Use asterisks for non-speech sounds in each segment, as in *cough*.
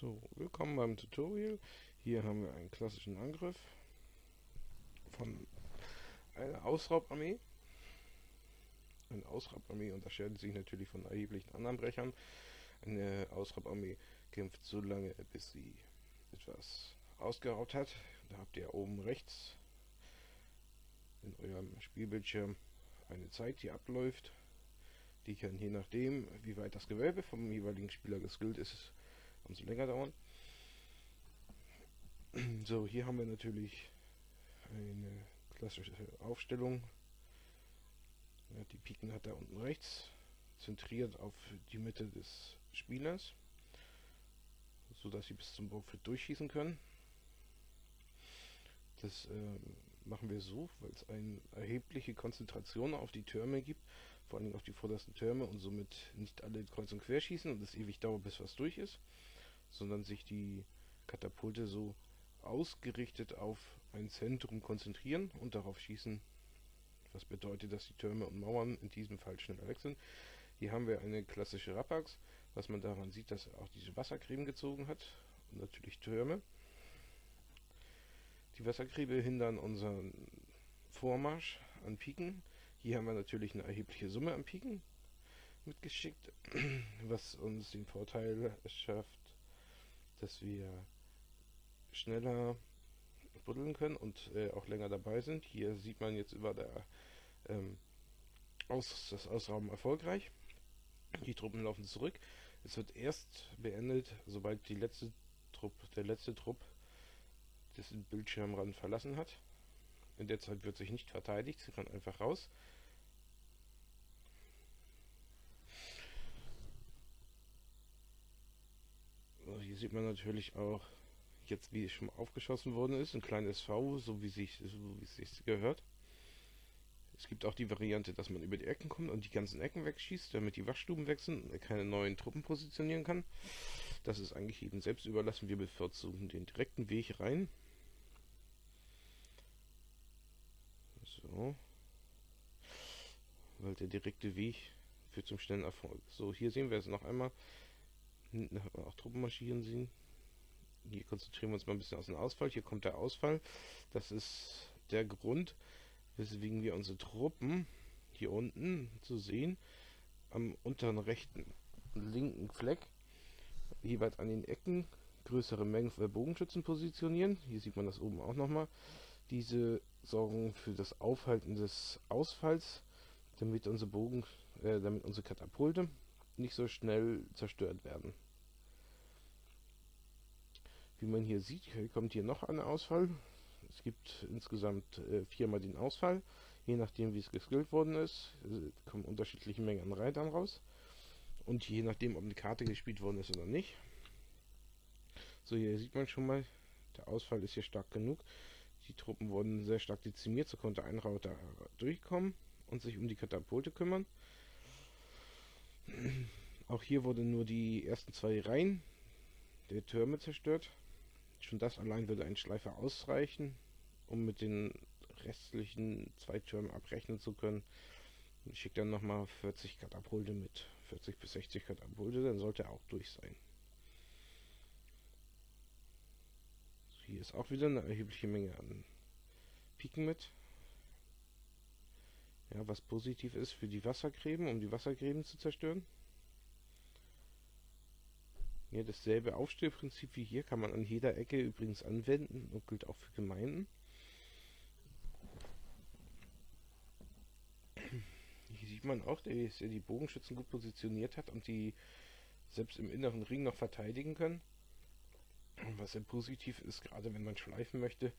So, willkommen beim Tutorial. Hier haben wir einen klassischen Angriff von einer Ausraubarmee. Eine Ausraubarmee unterscheidet sich natürlich von erheblichen anderen Brechern. Eine Ausraubarmee kämpft so lange, bis sie etwas ausgeraubt hat. Da habt ihr oben rechts in eurem Spielbildschirm eine Zeit, die abläuft. Die kann je nachdem, wie weit das Gewölbe vom jeweiligen Spieler geskillt ist, umso länger dauern. So, hier haben wir natürlich eine klassische Aufstellung. Ja, die Piken hat er unten rechts, zentriert auf die Mitte des Spielers, so dass sie bis zum Burgfried durchschießen können. Das äh, machen wir so, weil es eine erhebliche Konzentration auf die Türme gibt, vor allem auf die vordersten Türme und somit nicht alle kreuz und quer schießen und es ewig dauert, bis was durch ist sondern sich die Katapulte so ausgerichtet auf ein Zentrum konzentrieren und darauf schießen. Was bedeutet, dass die Türme und Mauern in diesem Fall schneller weg sind. Hier haben wir eine klassische Rapax, was man daran sieht, dass er auch diese Wassergräben gezogen hat und natürlich Türme. Die Wassergräbe hindern unseren Vormarsch an Piken. Hier haben wir natürlich eine erhebliche Summe an Piken mitgeschickt, *clears throat* was uns den Vorteil schafft, dass wir schneller buddeln können und äh, auch länger dabei sind. Hier sieht man jetzt über der ähm, aus, das Ausrauben erfolgreich. Die Truppen laufen zurück. Es wird erst beendet, sobald die letzte Trupp, der letzte Trupp diesen Bildschirmrand verlassen hat. In der Zeit wird sich nicht verteidigt, sie kann einfach raus. hier sieht man natürlich auch jetzt, wie es schon aufgeschossen worden ist, ein kleines V, so wie sich, so wie es sich gehört. Es gibt auch die Variante, dass man über die Ecken kommt und die ganzen Ecken wegschießt, damit die Wachstuben wechseln und keine neuen Truppen positionieren kann. Das ist eigentlich jedem selbst überlassen. Wir bevorzugen den direkten Weg rein. So. Weil der direkte Weg führt zum schnellen Erfolg. So, hier sehen wir es noch einmal. Hinten hat man auch Truppen marschieren sehen. Hier konzentrieren wir uns mal ein bisschen aus dem Ausfall. Hier kommt der Ausfall. Das ist der Grund, weswegen wir unsere Truppen hier unten zu sehen am unteren rechten linken Fleck jeweils an den Ecken größere Mengen Bogenschützen positionieren. Hier sieht man das oben auch nochmal. Diese sorgen für das Aufhalten des Ausfalls, damit unsere Bogen, äh, damit unsere Katapulte nicht so schnell zerstört werden. Wie man hier sieht, kommt hier noch ein Ausfall. Es gibt insgesamt äh, viermal den Ausfall. Je nachdem, wie es geskillt worden ist, äh, kommen unterschiedliche Mengen an Reitern raus. Und je nachdem, ob eine Karte gespielt worden ist oder nicht. So, hier sieht man schon mal, der Ausfall ist hier stark genug. Die Truppen wurden sehr stark dezimiert, so konnte ein Rauter durchkommen und sich um die Katapulte kümmern. Auch hier wurde nur die ersten zwei Reihen der Türme zerstört. Schon das allein würde ein Schleifer ausreichen, um mit den restlichen zwei Türmen abrechnen zu können. Ich schicke dann nochmal 40 Katapulte mit. 40 bis 60 Katapulte, dann sollte er auch durch sein. Hier ist auch wieder eine erhebliche Menge an Piken mit. Ja, was positiv ist für die Wassergräben, um die Wassergräben zu zerstören. Ja, dasselbe Aufstellprinzip wie hier kann man an jeder Ecke übrigens anwenden und gilt auch für Gemeinden. Hier sieht man auch, dass er die Bogenschützen gut positioniert hat und die selbst im inneren Ring noch verteidigen können. Was sehr positiv ist, gerade wenn man schleifen möchte,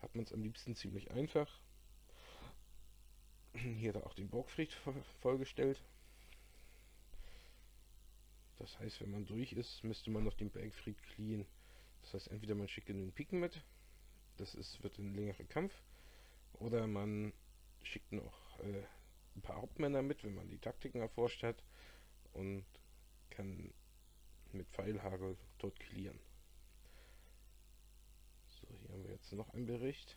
hat man es am liebsten ziemlich einfach. Hier hat er auch den Burgfried vollgestellt. Das heißt, wenn man durch ist, müsste man noch den Bergfried clean. Das heißt, entweder man schickt genügend Piken mit, das ist, wird ein längerer Kampf, oder man schickt noch äh, ein paar Hauptmänner mit, wenn man die Taktiken erforscht hat, und kann mit Pfeilhagel dort clearen. So, hier haben wir jetzt noch einen Bericht.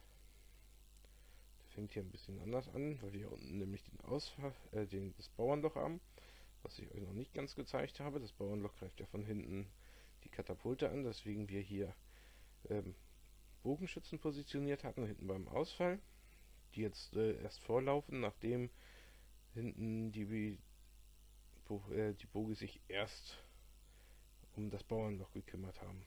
Der fängt hier ein bisschen anders an, weil wir hier unten nämlich den Ausfall, äh, den, das Bauernloch haben was ich euch noch nicht ganz gezeigt habe. Das Bauernloch greift ja von hinten die Katapulte an, deswegen wir hier ähm, Bogenschützen positioniert hatten, hinten beim Ausfall, die jetzt äh, erst vorlaufen, nachdem hinten die, Bo äh, die Bogi sich erst um das Bauernloch gekümmert haben.